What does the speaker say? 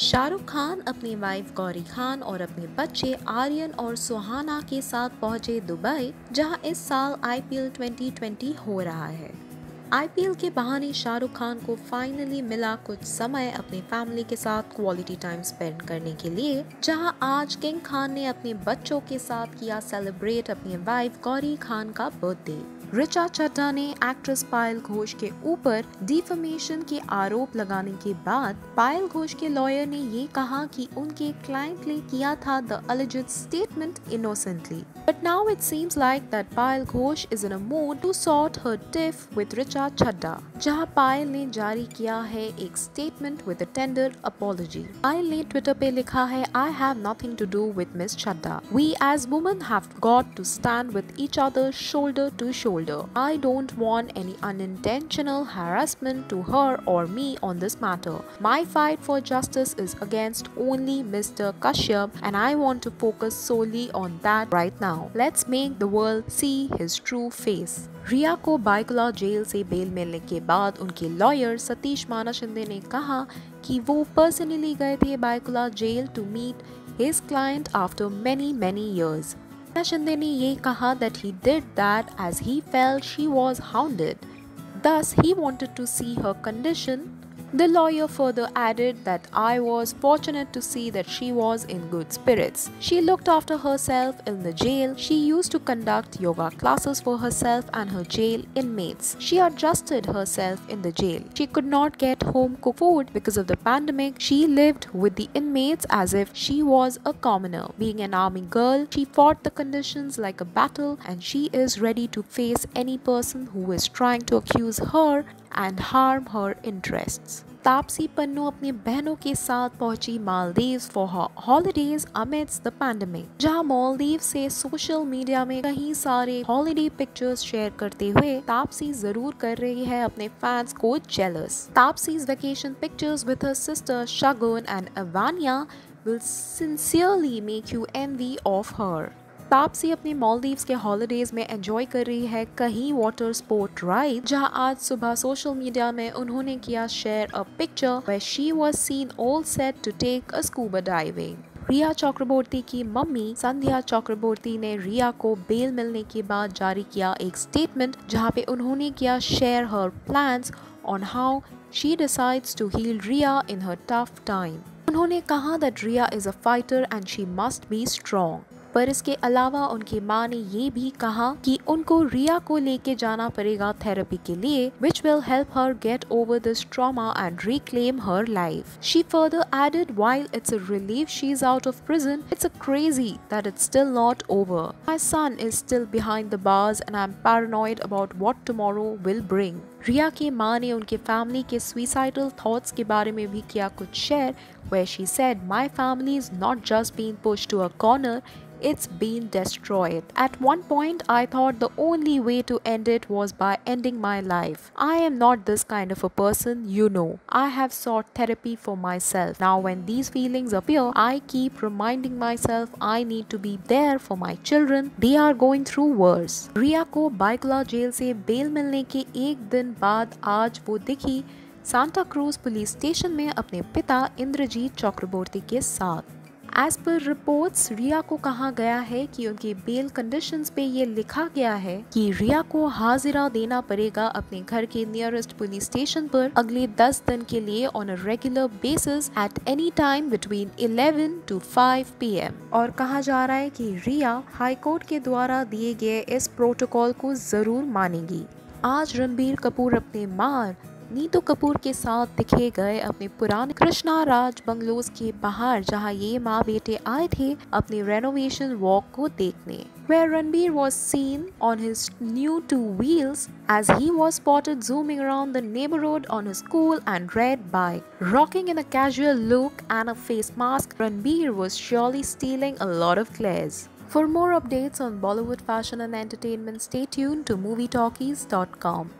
शाहरुख खान अपनी वाइफ गौरी खान और अपने बच्चे आर्यन और सुहाना के साथ पहुँचे दुबई, जहाँ इस साल आईपीएल 2020 हो रहा है। आईपीएल के बहाने शाहरुख खान को फाइनली मिला कुछ समय अपने फैमिली के साथ क्वालिटी टाइम स्पेंड करने के लिए, जहाँ आज किंग खान ने अपने बच्चों के साथ किया सेलिब्रेट अपनी वाइफ गौरी खान का बर्थडे रिचा चड्डा ने एक्ट्रेस पायल घोष के ऊपर डिफमेशन के आरोप लगाने के बाद पायल घोष के लॉयर ने ये कहा कि उनके क्लाइंट ने किया था the alleged statement innocently but now it seems like that Payal Ghosh is in a mood to sort her tiff with Richa Chadha जहाँ पायल ने जारी किया है एक statement with a tender apology Payal ने ट्विटर पे लिखा है I have nothing to do with miss Chadha we as women have got to stand with each other shoulder to shoulder shoulder. I don't want any unintentional harassment to her or me on this matter. My fight for justice is against only Mr. Kashyap and I want to focus solely on that right now. Let's make the world see his true face. Rhea को Byculla jail से bell मिलने के बाद उनके lawyer Satish माना शिंदे ने कहा कि वो पर्सनली गए थे Byculla jail to meet his client after many many years. Nashindini ye kaha that he did that as he felt she was hounded. Thus, he wanted to see her condition the lawyer further added that I was fortunate to see that she was in good spirits. She looked after herself in the jail. She used to conduct yoga classes for herself and her jail inmates. She adjusted herself in the jail. She could not get home cooked food because of the pandemic. She lived with the inmates as if she was a commoner. Being an army girl, she fought the conditions like a battle and she is ready to face any person who is trying to accuse her and harm her interests. Taapsee Pannu अपनी बहनों के साथ पहुँची Maldives for holidays amidst the pandemic जहाँ मालदीव से social media में कई सारे हॉलीडे पिक्चर्स शेयर करते हुए तापसी ज़रूर कर रही है अपने फैंस को jealous Taapsee's vacation pictures with her sister Shagun and Evania will sincerely make you envy of her. Taapsee अपने मालदीव्स के हॉलीडेज में एंजॉय कर रही है कहीं वाटर स्पोर्ट राइड जहाँ आज सुबह सोशल मीडिया में उन्होंने किया share a picture where she was seen all set to take a scuba diving Rhea Chakraborty की मम्मी संध्या चक्रवर्ती ने रिया को बेल मिलने के बाद जारी किया एक स्टेटमेंट जहाँ पे उन्होंने किया share her plans on how she decides to heal Rhea in her tough time उन्होंने कहा that Rhea is a fighter and she must be strong पर इसके अलावा उनकी माँ ने ये भी कहा कि उनको रिया को लेके जाना पड़ेगा थेरेपी के लिए which will help her get over this trauma and reclaim her life she further added while it's relief she is out of prison it's crazy that it still not over my son is still behind the bars and I am paranoid about what tomorrow will bring Rhea की माँ ने उनके family के suicidal thoughts के बारे में भी किया कुछ share where she said my family is not just been push to a corner it's been destroyed at one point I thought the only way to end it was by ending my life I am not this kind of a person you know I have sought therapy for myself now when these feelings appear I keep reminding myself I need to be there for my children they are going through worse Rhea को Byculla jail से bell मिलने के एक दिन बाद आज वो दिखी सांता क्रूज पुलिस स्टेशन में अपने पिता इंद्रजीत चक्रवर्ती के साथ। एज पर रिपोर्ट्स रिया को कहा गया है कि उनकी बेल कंडीशंस पे ये लिखा गया है कि रिया को हाजिरा देना पड़ेगा अपने घर के नियरेस्ट पुलिस स्टेशन पर अगले 10 दिन के लिए on a regular basis at any time between 11 to 5 PM और कहा जा रहा है कि रिया हाईकोर्ट के द्वारा दिए गए इस प्रोटोकॉल को ज़रूर मानेगी। आज रणबीर कपूर अपने मार, नीतू कपूर के साथ दिखे गए अपने पुराने कृष्णा राज बंगलोज के बाहर जहाँ ये माँ बेटे आए थे अपने रेनोवेशन वॉक को देखने। Where Ranbir was seen on his new two wheels as he was spotted zooming around the neighbourhood on his and red bike rocking in a casual look and a face mask Ranbir was surely stealing a lot of clays For more updates on Bollywood fashion and entertainment, stay tuned to MovieTalkies.com.